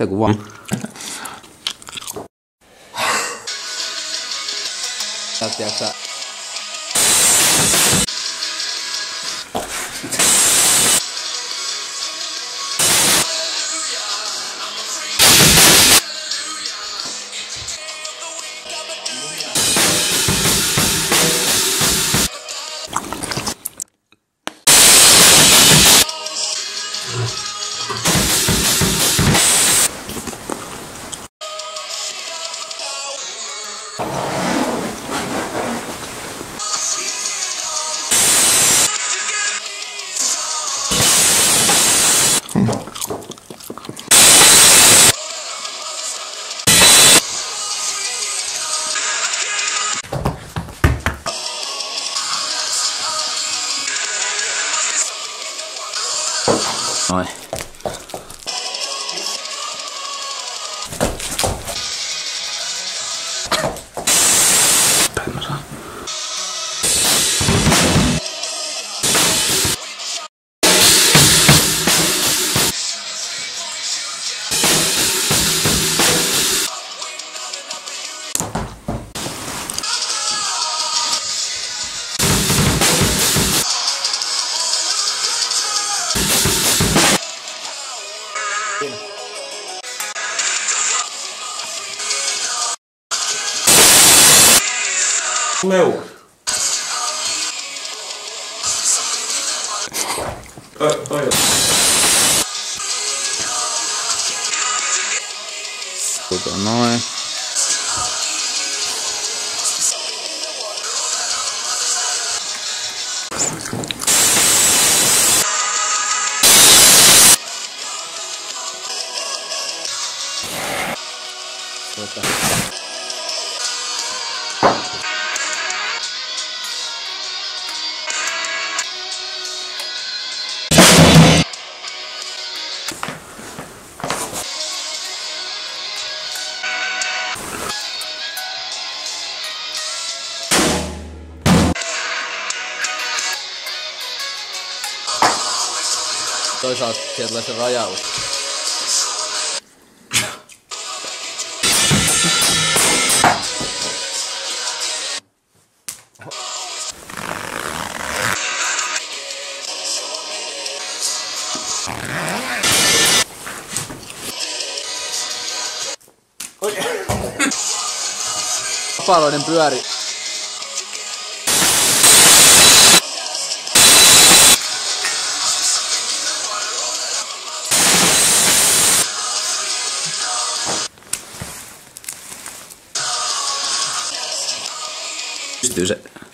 Vær god, da. Aye. Leu. Toi, toi. Tuota noin. Tuota. Toisaalta sieltä tulee se rajaus. Vapaaroinen pyöri. Use it.